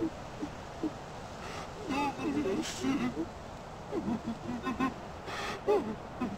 Oh, my God.